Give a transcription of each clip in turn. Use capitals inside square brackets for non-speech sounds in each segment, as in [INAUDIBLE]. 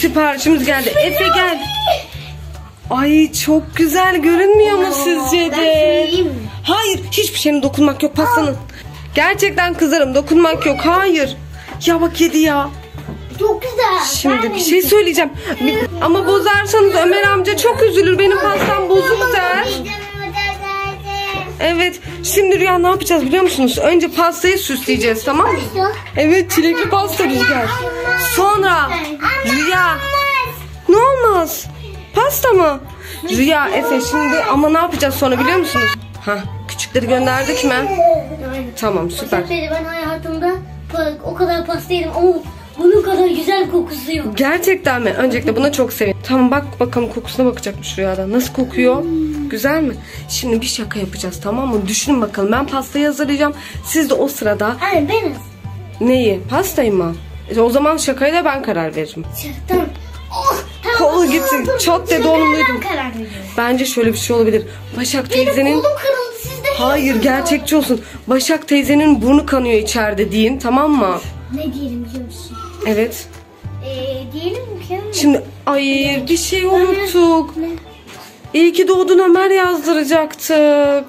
Siparişimiz geldi. Efe gel. Ay çok güzel görünmüyor mu sizce Ben de? Hayır hiçbir şeyine dokunmak yok pastanın. Gerçekten kızarım dokunmak yok hayır. Ya bak yedi ya. Çok güzel. Şimdi bir şey söyleyeceğim. Bir- Ama bozarsanız Ömer amca çok üzülür. Benim pastam bozuk der. Evet. Şimdi Rüya ne yapacağız biliyor musunuz? Önce pastayı süsleyeceğiz tamam mı? Evet çilekli pasta rüzgar. Sonra Rüya. Ne olmaz? Pasta mı? Rüya Efe şimdi ama ne yapacağız sonra biliyor musunuz? Ha küçükleri gönderdik mi? Tamam süper. Ben hayatımda o kadar pasta yedim ama bunun kadar güzel kokusu yok. Gerçekten mi? Öncelikle buna çok sevindim. Tamam bak bakalım kokusuna bakacakmış rüyada. Nasıl kokuyor? Güzel mi? Şimdi bir şaka yapacağız tamam mı? Düşünün bakalım. Ben pastayı hazırlayacağım. Siz de o sırada Anne beniz. neyi? Pastayı mı? E, o zaman şakayla ben karar veririm. Tamam. Oh, tamam. Kolu gitti. Çat dedi, oğlum duydum. Ben. Bence şöyle bir şey olabilir. Başak Benim teyzenin... kolum kırıldı sizde. Hayır gerçekçi olsun. Başak teyzenin burnu kanıyor içeride deyin tamam mı? Ne diyelim biliyor musun? Evet. Ee, diyelim ki. Şimdi ay bir şey unuttuk. İyi ki doğdun Ömer yazdıracaktık.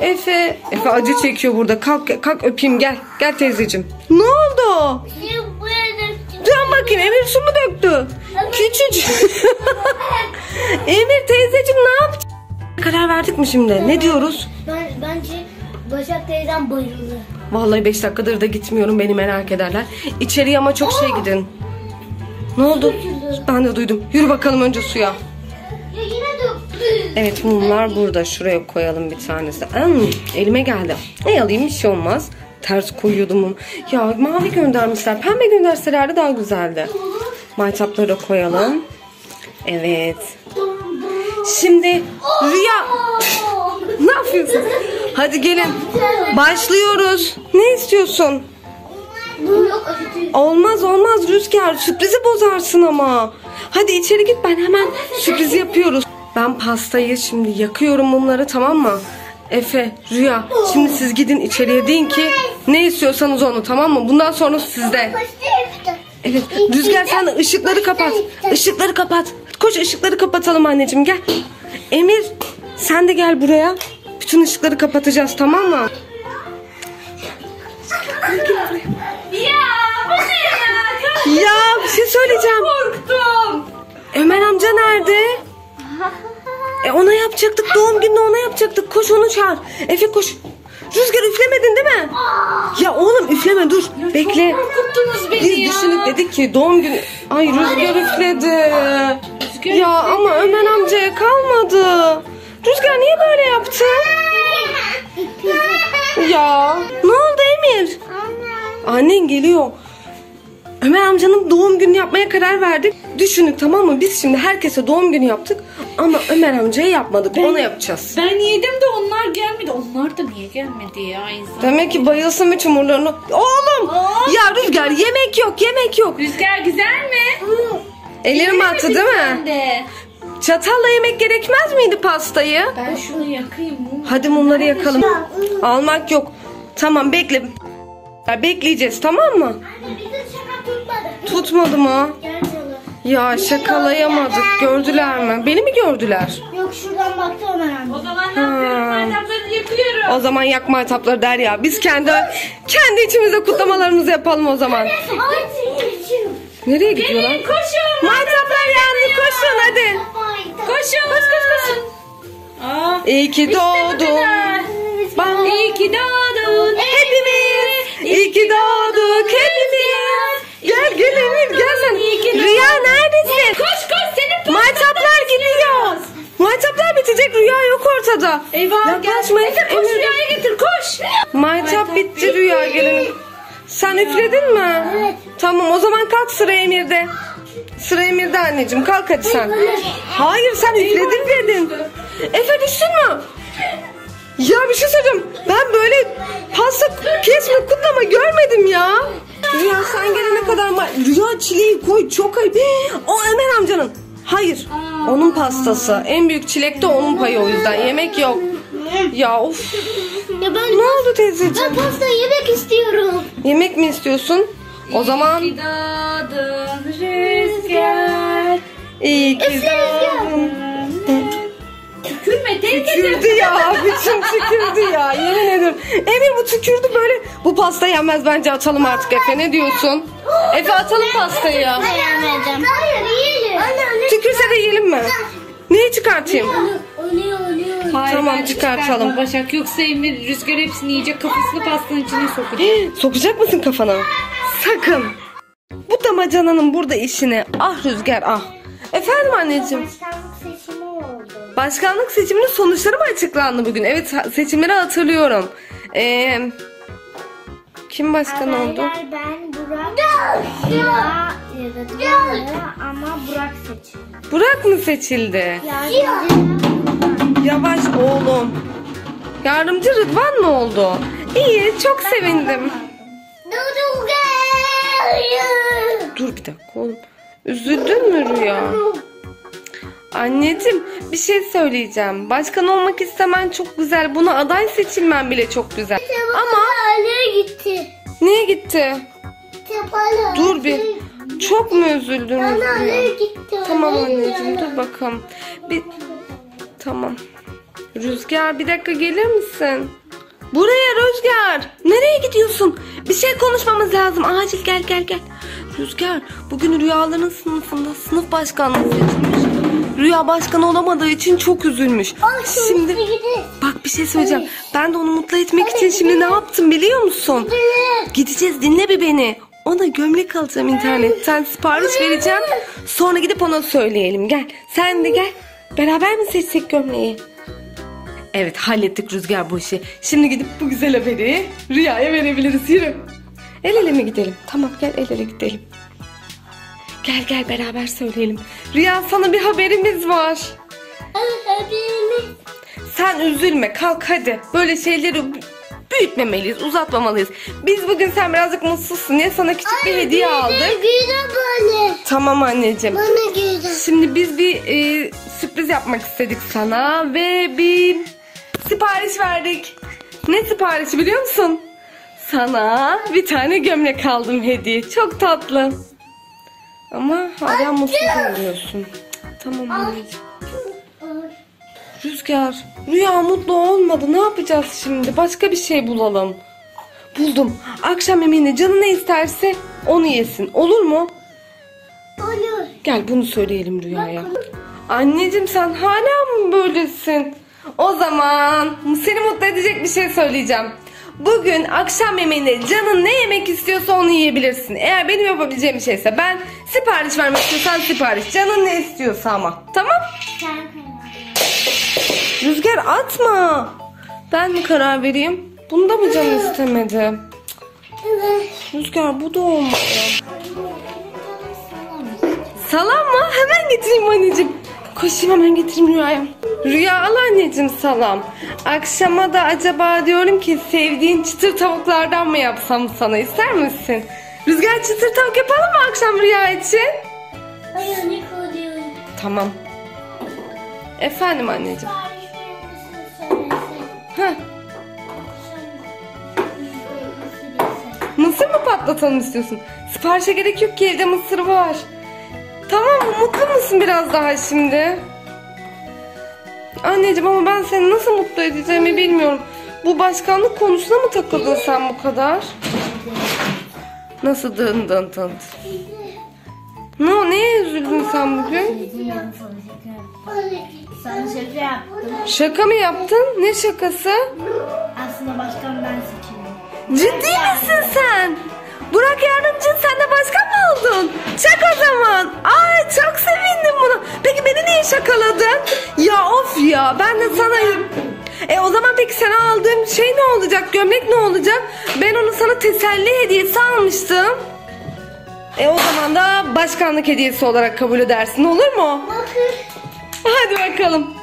Efe, Efe acı çekiyor burada. Kalk kalk öpeyim gel. Gel teyzeciğim. Ne oldu? Dön bakayım Emir su mu döktü? Küçücük. [LAUGHS] Emir teyzeciğim ne yaptı? Karar verdik mi şimdi? Ne diyoruz? Ben, bence Başak teyzem bayıldı. Vallahi 5 dakikadır da gitmiyorum beni merak ederler. İçeriye ama çok şey gidin. Ne oldu? Ben de duydum. Yürü bakalım önce suya. Evet mumlar burada. Şuraya koyalım bir tanesi. Hmm, elime geldi. Ne alayım bir şey olmaz. Ters koyuyordum mum. Ya mavi göndermişler. Pembe gönderselerdi daha güzeldi. Maytapları da koyalım. Evet. Şimdi Rüya ne yapıyorsun? Hadi gelin. Başlıyoruz. Ne istiyorsun? Olmaz olmaz Rüzgar. Sürprizi bozarsın ama. Hadi içeri git ben hemen sürpriz yapıyoruz. Ben pastayı şimdi yakıyorum mumları tamam mı? Efe, Rüya şimdi siz gidin içeriye deyin ki ne istiyorsanız onu tamam mı? Bundan sonra sizde. Evet Rüzgar sen ışıkları kapat. Işıkları kapat. Koş ışıkları kapatalım anneciğim gel. Emir sen de gel buraya. Bütün ışıkları kapatacağız tamam mı? Yapacaktık doğum gününü ona yapacaktık. Koş onu çağır. Efe koş. Rüzgar üflemedin değil mi? Ya oğlum üfleme dur. Bekle. Korkuttunuz beni Biz ya. düşündük dedik ki doğum günü. Ay Rüzgar üfledi. Ya ama Ömer amcaya kalmadı. Rüzgar niye böyle yaptı? [LAUGHS] Ya ne oldu Emir? Annen geliyor. Ömer amcanın doğum günü yapmaya karar verdik. Düşündük tamam mı? Biz şimdi herkese doğum günü yaptık. Ama Ömer amcaya yapmadık. Ona yapacağız. Ben yedim de onlar gelmedi. Onlar da niye gelmedi ya insan? Demek ki bayılsın bütün çumurlarını. Oğlum! Ya Rüzgar yemek yok yemek yok. Rüzgar güzel mi? Ellerim attı değil mi? Sen de. Çatalla yemek gerekmez miydi pastayı? Ben şunu yakayım mı? Hadi mumları yakalım. Almak yok. Tamam bekle. Ya Bekleyeceğiz tamam mı? Anne tutmadı. Mı? Gerçi Ya şakalayamadık. Gördüler mi? Beni mi gördüler? Yok şuradan baktı Ömer amca. O zaman ne yapıyorum? Maytapları yakıyorum. O zaman yakma etapları der ya. Biz kendi kendi içimizde kutlamalarımızı yapalım o zaman. Nereye gidiyorlar? Gelin koşun. Maytaplar yandı koşun hadi. Koşun. Koş koş koş. Aa, İyi ki doğdun. Ben İyi ki doğdun. hepimiz. İyi ki hepimiz. Gel Emir gel sen. Rüya neredesin? Koş koş senin Maytaplar gidiyor. Maytaplar bitecek rüya yok ortada. Eyvah Yaklaşma gel. Efe koş Emir. rüyayı getir koş. Maytap bitti rüya gelin. Sen üfledin mi? Evet. Tamam o zaman kalk sıra Emir'de. Sıra Emir'de anneciğim kalk hadi sen. Hayır sen üfledin dedin. Efe düştün mü? Ya bir şey söyleyeceğim. Ben böyle pasta kesme kutlama görmedim ya. Rüya sen gelene kadar ma- Rüya çileği koy çok ayıp. [GASPS] O Ömer amcanın. Hayır. Onun pastası. En büyük çilek de onun payı o yüzden. Yemek yok. Ya of. Ya ben, Ne oldu teyzeciğim? ben pasta yemek istiyorum. Yemek mi istiyorsun? O zaman İyi ki doğdun Rüzgar. İyi ki doğdun. Tükürme. Tükürdü ya. Bütün tükürdü ya. Yemin ederim. Emir bu tükürdü böyle. Bu pasta yenmez bence atalım artık Efe. Ne diyorsun? Efe atalım pastayı ya. Beğenmedim. Hayır yiyelim. Tükürse de yiyelim mi? Neyi çıkartayım? Oluyor oluyor. Hayır, Tamam, bence çıkartalım. çıkartma Başak yoksa Emir rüzgar hepsini yiyecek kafasını pastanın içine sokacak. [GASPS] Sokacak mısın kafana? Sakın. Bu damacananın burada işine ah Rüzgar ah. Efendim anneciğim. Başkanlık seçimi oldu. Başkanlık seçiminin sonuçları mı açıklandı bugün? Evet seçimleri hatırlıyorum. Ee, kim başkan oldu? Adaylar ben Burak. Ya. Ya da ama Burak seçildi. Burak mı seçildi? Yardımcı. Yavaş oğlum. Yardımcı Rıdvan mı oldu? İyi çok sevindim. Dur bir dakika oğlum. Üzüldün mü Rüya? Anneciğim bir şey söyleyeceğim. Başkan olmak istemen çok güzel. Buna aday seçilmen bile çok güzel. Ama Tepale gitti. niye gitti? Tepale. Dur bir. Çok mu üzüldün Bana nereye gitti? Tamam Nereye anneciğim dur bakalım. Bir tamam. Rüzgar bir dakika gelir misin? Buraya Rüzgar. Nereye gidiyorsun? Bir şey konuşmamız lazım. Acil gel gel gel. Rüzgar bugün rüyaların sınıfında sınıf başkanlığı seçilmiş. Rüya başkan olamadığı için çok üzülmüş. Şimdi Gidelim. bak bir şey söyleyeceğim. Ben de onu mutlu etmek için şimdi ne yaptım biliyor musun? Gideceğiz dinle bir beni. Ona gömlek alacağım internetten sipariş vereceğim. Sonra gidip ona söyleyelim gel. Sen de gel. Beraber mi seçsek gömleği? Evet hallettik Rüzgar bu işi. Şimdi gidip bu güzel haberi Rüya'ya verebiliriz. Yürü. El ele mi gidelim? Tamam gel el ele gidelim. Gel gel beraber söyleyelim. Rüya sana bir haberimiz var. Sen üzülme kalk hadi. Böyle şeyleri büyütmemeliyiz, uzatmamalıyız. Biz bugün sen birazcık mutsuzsun diye sana küçük bir hediye aldık. Güzel. Tamam anneciğim. Bana güzel. Şimdi biz bir e, sürpriz yapmak istedik sana ve bir sipariş verdik. Ne siparişi biliyor musun? Sana bir tane gömlek aldım hediye. Çok tatlı. Ama hala mutsuz oluyorsun. Tamam anneciğim. Rüzgar, Rüya mutlu olmadı. Ne yapacağız şimdi? Başka bir şey bulalım. Buldum. Akşam yemeğinde canı ne isterse onu yesin. Olur mu? Olur. Gel bunu söyleyelim Rüya'ya. Anneciğim sen hala mı böylesin? O zaman seni mutlu edecek bir şey söyleyeceğim. Bugün akşam yemeğinde canın ne yemek istiyorsa onu yiyebilirsin. Eğer benim yapabileceğim bir şeyse ben sipariş vermek istiyorsan sipariş. Canın ne istiyorsa ama. Tamam? Rüzgar atma. Ben mi karar vereyim? Bunda mı canı istemedi? Rüzgar bu da olmadı. Salam mı? Hemen getireyim anneciğim. Koşayım hemen getireyim Rüya'ya. Rüya al anneciğim salam. Akşama da acaba diyorum ki sevdiğin çıtır tavuklardan mı yapsam sana ister misin? Rüzgar çıtır tavuk yapalım mı akşam Rüya için? Hayır ne koyuyorum? Tamam. Efendim anneciğim. Heh, mısır mı patlatalım istiyorsun? Siparişe gerek yok ki evde mısır var. Tamam mutlu musun biraz daha şimdi? Anneciğim ama ben seni nasıl mutlu edeceğimi bilmiyorum. Bu başkanlık konusuna mı takıldın sen bu kadar? Nasıl dın dın dın? Ne neye üzüldün sen bugün? Sana şaka yaptım. Şaka mı yaptın? Ne şakası? Aslında başkan ben seçiyorum. Ciddi misin sen? Burak yardımcın sen de başkan mı oldun? Çak o zaman. Ay çok sevindim buna. Peki beni niye şakaladın? Ya of ya ben de sana... E o zaman peki sana aldığım şey ne olacak? Gömlek ne olacak? Ben onu sana teselli hediyesi almıştım. E o zaman da başkanlık hediyesi olarak kabul edersin olur mu? Bakın. Hadi bakalım.